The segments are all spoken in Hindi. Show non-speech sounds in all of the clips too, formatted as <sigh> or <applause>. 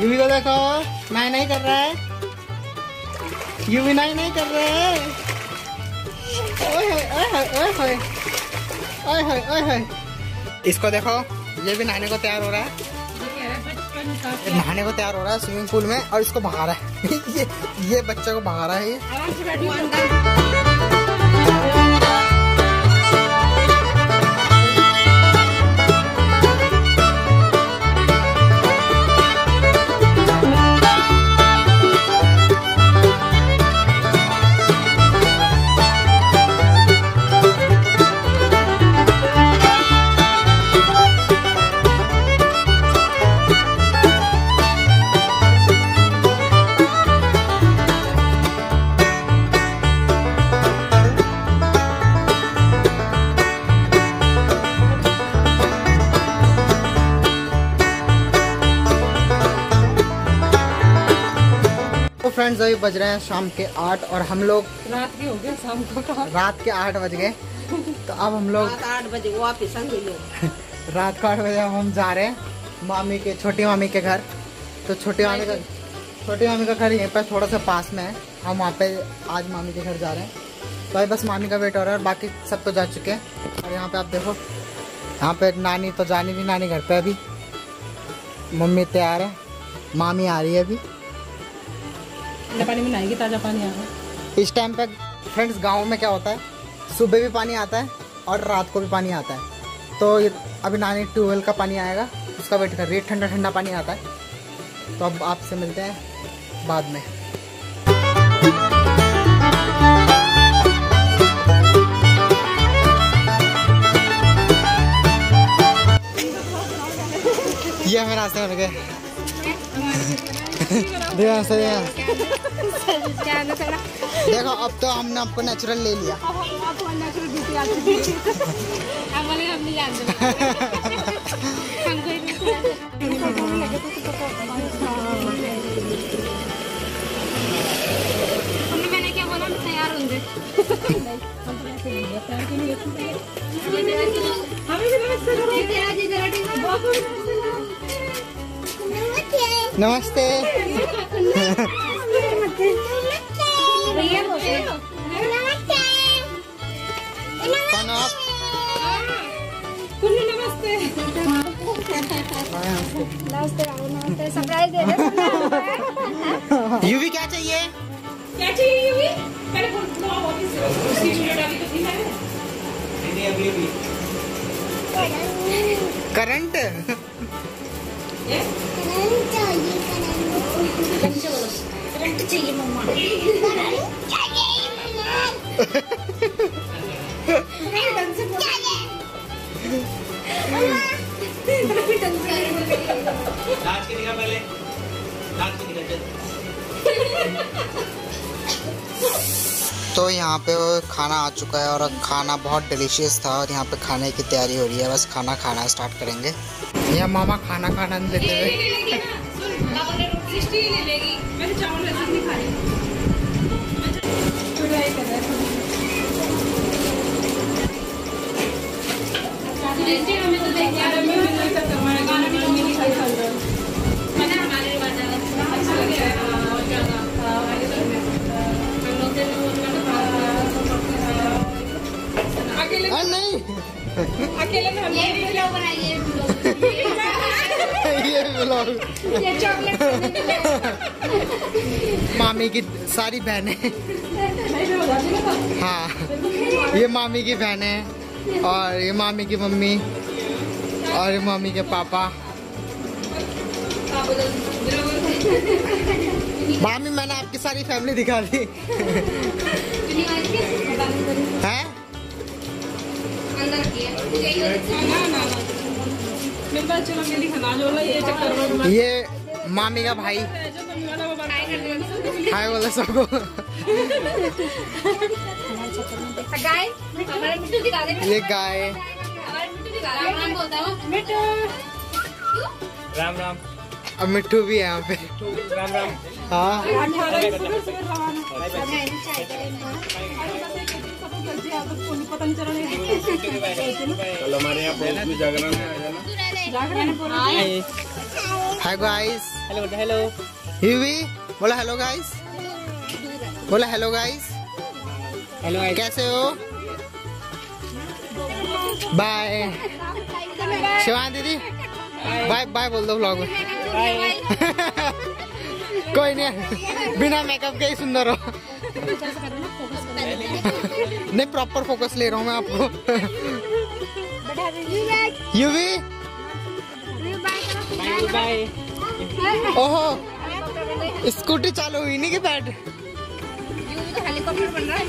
यूवी को देखो। नहीं नहीं कर रहा है। यूवी नहीं नहीं कर रहा है। ओए ओए ओए ओए इसको देखो। ये भी नहाने को तैयार हो रहा है। नहाने को तैयार हो रहा है स्विमिंग पूल में और इसको भगा <laughs> रहा है। ये ये बच्चे को भगा रहा है फ्रेंड्स अभी बज रहे हैं शाम के आठ और हम लोग रात के हो गया शाम को रात के आठ बज गए। तो अब हम लोग आठ बजे वापिस <laughs> रात को आठ बजे अब हम जा रहे हैं मामी के छोटी मामी के घर। तो छोटी मामी का छोटी मामी का घर यहीं पर थोड़ा सा पास में है। हम वहाँ पे आज मामी के घर जा रहे हैं। तो अभी बस मामी का वेट हो रहा है और बाकी सब तो जा चुके हैं। और यहाँ पे आप देखो यहाँ पे नानी तो जानी थी नानी घर पे अभी। मम्मी तैयार है मामी आ रही है अभी। ठंडा पानी में नहाएगी, ताज़ा पानी आ इस टाइम पे फ्रेंड्स गाँव में क्या होता है? सुबह भी पानी आता है और रात को भी पानी आता है। तो अभी नानी ट्यूबवेल का पानी आएगा, उसका वेट कर रही है, ठंडा ठंडा पानी आता है। तो अब आपसे मिलते हैं बाद में। यह हमें रास्ते में लगे देखो देखो। देखो अब तो हमने आपको नेचुरल ले लिया। मैंने क्या बोला? तैयार होंगे। नमस्ते। यूवी क्या चाहिए? क्या चाहिए ये भी पहले ऑफ़िस करंट। तो यहाँ पे खाना आ चुका है और खाना बहुत डिलीशियस था और यहाँ पे खाने की तैयारी हो रही है। बस खाना खाना स्टार्ट करेंगे। यहाँ मामा खाना खाना नहीं देते हुए है तो वाला अच्छा है। अकेले नहीं। अकेले में हम ये वीडियो बनाइए ये <laughs> चॉकलेट मामी की सारी बहनें। हाँ ये मामी की बहनें और ये मामी की मम्मी और ये मामी के पापा। मामी, मैंने आपकी सारी फैमिली दिखा दी। है? ये चक्कर में ये मामी का भाई हाय बोले सबको ये गाय है राम राम अब मिट्टू भी है यहाँ पे राम राम हाँ पता नहीं चला कल हमारे यहाँ बहुत जागरण है जागरण हाय गाइस हेलो हेलो यूवी बोला हेलो गाइस बोला हेलो गाइस हेलो कैसे हो? बाय शिवान दीदी बाय बाय बोल दो ब्लॉग में <laughs> कोई नहीं बिना मेकअप के ही सुंदर हो। नहीं प्रॉपर फोकस ले रहा हूँ मैं आपको। यूवी बाय ओहो स्कूटी चालू हुई नहीं कि बैठ? हेलीकॉप्टर बन रहा है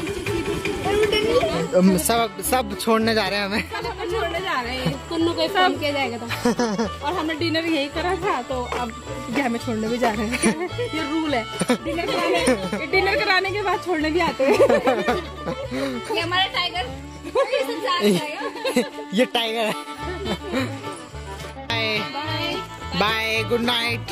हम सब सब छोड़ने जा रहे हैं हमें। छोड़ने जा रहे हैं। कुन्नू को फ़ोन किया जाएगा तो। <laughs> और हमने डिनर यही करा था तो अब ये हमें छोड़ने भी जा रहे हैं। <laughs> ये रूल है। डिनर कराने डिनर कराने के बाद छोड़ने भी आते हैं। ये हमारा टाइगर ये टाइगर <laughs> है। Bye bye good night